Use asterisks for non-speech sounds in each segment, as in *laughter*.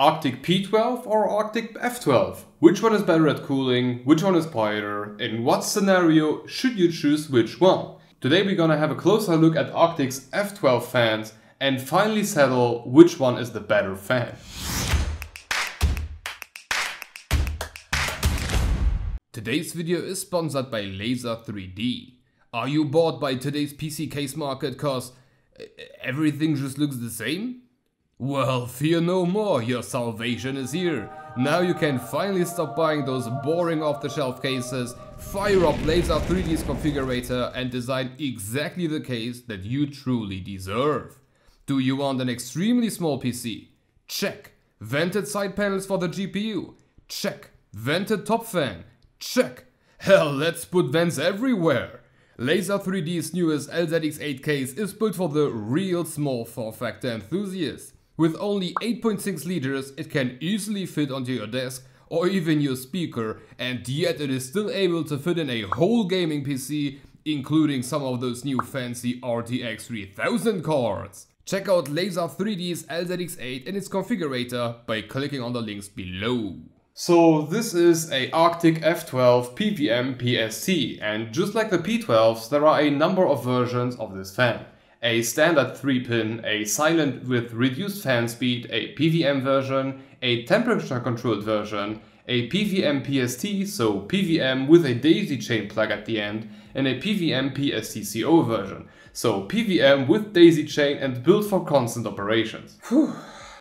Arctic P12 or Arctic F12? Which one is better at cooling? Which one is quieter? In what scenario should you choose which one? Today we're gonna have a closer look at Arctic's F12 fans and finally settle which one is the better fan. Today's video is sponsored by Lazer3D. Are you bored by today's PC case market cause uh, everything just looks the same? Well, fear no more, your salvation is here. Now you can finally stop buying those boring off-the-shelf cases, fire up Lazer3D's configurator and design exactly the case that you truly deserve. Do you want an extremely small PC? Check. Vented side panels for the GPU? Check. Vented top fan? Check. Hell, let's put vents everywhere. Lazer3D's newest LZX8 case is built for the real small form factor enthusiast. With only 8.6 liters, it can easily fit onto your desk or even your speaker, and yet it is still able to fit in a whole gaming PC, including some of those new fancy RTX 3000 cards. Check out Lazer3D's LZX8 and its configurator by clicking on the links below. So this is a Arctic F12 PWM PST and just like the P12s there are a number of versions of this fan a standard 3-pin, a silent with reduced fan speed, a PWM version, a temperature controlled version, a PWM PST, so PWM with a daisy chain plug at the end, and a PWM PSTCO version, so PWM with daisy chain and built for constant operations. Whew.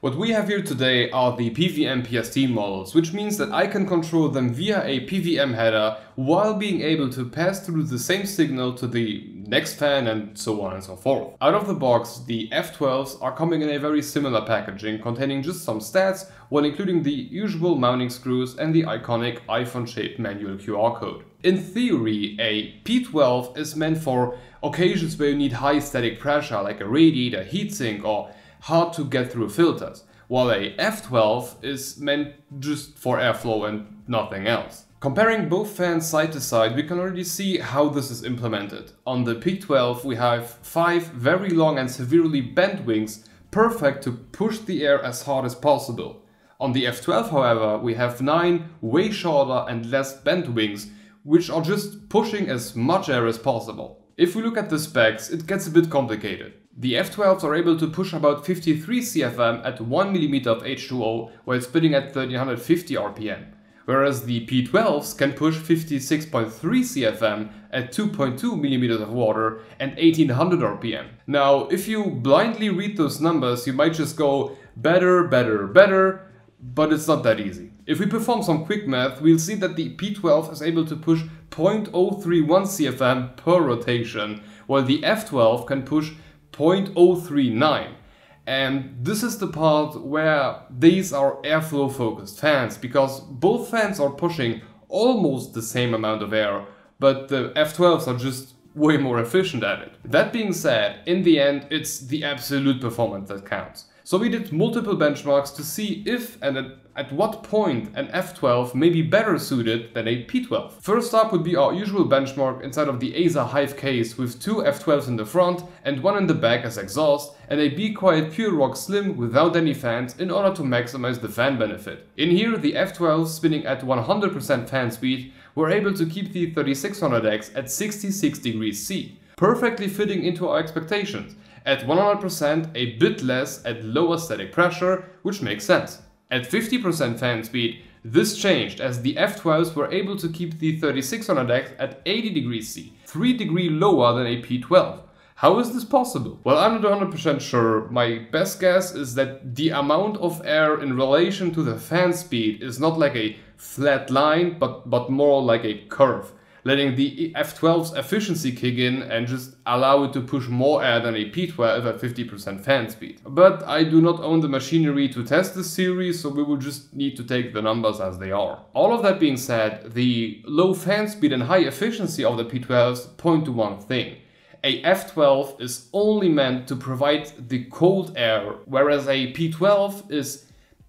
What we have here today are the PWM PST models, which means that I can control them via a PWM header while being able to pass through the same signal to the next fan and so on and so forth. Out of the box, the F12s are coming in a very similar packaging containing just some stats while including the usual mounting screws and the iconic iPhone-shaped manual QR code. In theory, a P12 is meant for occasions where you need high static pressure like a radiator, heatsink or hard to get through filters, while a F12 is meant just for airflow and nothing else. Comparing both fans side to side, we can already see how this is implemented. On the P12 we have 5 very long and severely bent wings, perfect to push the air as hard as possible. On the F12 however, we have 9 way shorter and less bent wings, which are just pushing as much air as possible. If we look at the specs, it gets a bit complicated. The F12s are able to push about 53 CFM at 1mm of H2O while spinning at 1350 RPM, whereas the P12s can push 56.3 CFM at 2.2mm of water and 1800 RPM. Now, if you blindly read those numbers, you might just go better, better, better, but it's not that easy. If we perform some quick math, we'll see that the P12 is able to push 0.031 CFM per rotation, while the F12 can push 0.039. And this is the part where these are airflow focused fans, because both fans are pushing almost the same amount of air, but the F12s are just way more efficient at it. That being said, in the end, it's the absolute performance that counts. So we did multiple benchmarks to see if and at, at what point an F12 may be better suited than a P12. First up would be our usual benchmark inside of the ASA Hive case with two F12s in the front and one in the back as exhaust and a Be Quiet Pure Rock Slim without any fans in order to maximize the fan benefit. In here the F12s spinning at 100% fan speed were able to keep the 3600X at 66 degrees C, perfectly fitting into our expectations at 100% a bit less at lower static pressure, which makes sense. At 50% fan speed, this changed as the F12s were able to keep the 3600X at 80 degrees C, 3 degree lower than a P12. How is this possible? Well, I'm not 100% sure. My best guess is that the amount of air in relation to the fan speed is not like a flat line, but, but more like a curve letting the F12's efficiency kick in and just allow it to push more air than a P12 at 50% fan speed. But I do not own the machinery to test this series, so we will just need to take the numbers as they are. All of that being said, the low fan speed and high efficiency of the P12s point to one thing. A F12 is only meant to provide the cold air, whereas a P12 is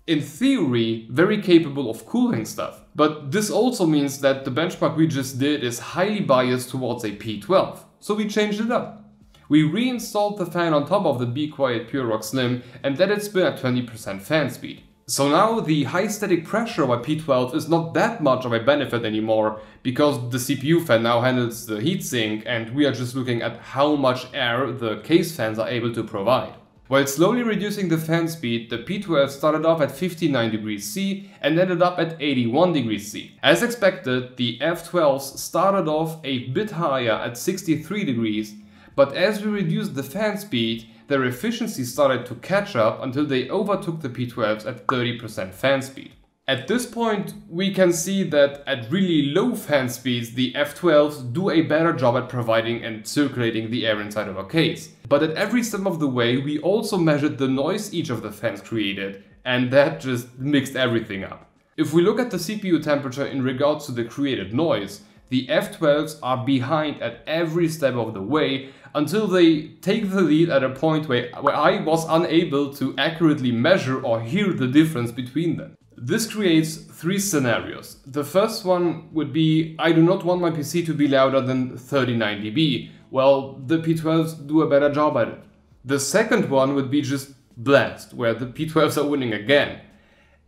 in theory, very capable of cooling stuff. But this also means that the benchmark we just did is highly biased towards a P12, so we changed it up. We reinstalled the fan on top of the Be Quiet Pure Rock Slim and let it spin at 20% fan speed. So now the high static pressure by P12 is not that much of a benefit anymore because the CPU fan now handles the heatsink and we are just looking at how much air the case fans are able to provide. While slowly reducing the fan speed, the P12 started off at 59 degrees C and ended up at 81 degrees C. As expected, the F12s started off a bit higher at 63 degrees, but as we reduced the fan speed, their efficiency started to catch up until they overtook the P12s at 30% fan speed. At this point, we can see that at really low fan speeds, the F12s do a better job at providing and circulating the air inside of a case. But at every step of the way, we also measured the noise each of the fans created, and that just mixed everything up. If we look at the CPU temperature in regards to the created noise, the F12s are behind at every step of the way until they take the lead at a point where, where I was unable to accurately measure or hear the difference between them. This creates three scenarios. The first one would be I do not want my PC to be louder than 39 dB. Well, the P12s do a better job at it. The second one would be just blast, where the P12s are winning again.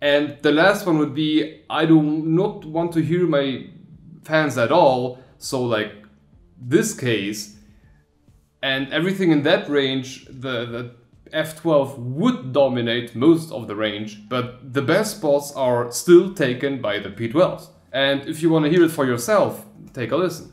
And the last one would be I do not want to hear my fans at all, so like this case, and everything in that range, the, the F12 would dominate most of the range, but the best spots are still taken by the P12s. And if you want to hear it for yourself, take a listen.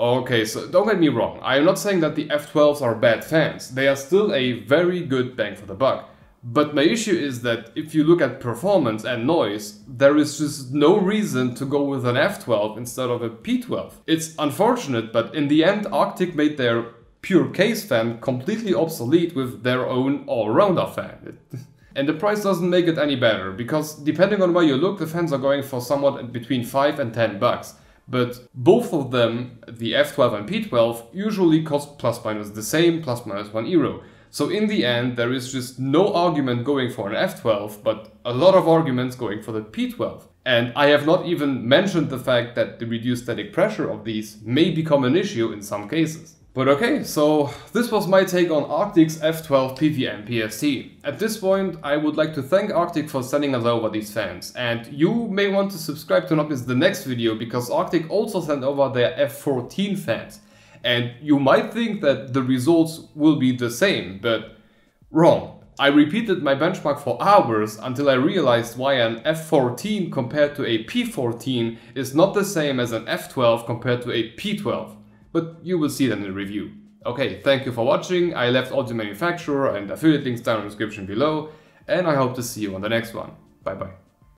Okay, so don't get me wrong, I am not saying that the F12s are bad fans, they are still a very good bang for the buck. But my issue is that if you look at performance and noise, there is just no reason to go with an F12 instead of a P12. It's unfortunate, but in the end Arctic made their pure case fan completely obsolete with their own all-rounder fan. *laughs* and the price doesn't make it any better, because depending on where you look, the fans are going for somewhat between 5 and 10 bucks. But both of them, the F12 and P12, usually cost plus minus the same, plus minus 1 euro. So in the end, there is just no argument going for an F12, but a lot of arguments going for the P12. And I have not even mentioned the fact that the reduced static pressure of these may become an issue in some cases. But okay, so this was my take on Arctic's F12 PWM PST. At this point, I would like to thank Arctic for sending us over these fans. And you may want to subscribe to not miss the next video, because Arctic also sent over their F14 fans. And you might think that the results will be the same, but wrong. I repeated my benchmark for hours until I realized why an F14 compared to a P14 is not the same as an F12 compared to a P12. But you will see that in the review. Okay, thank you for watching, I left all the manufacturer and affiliate links down in the description below, and I hope to see you on the next one. Bye bye.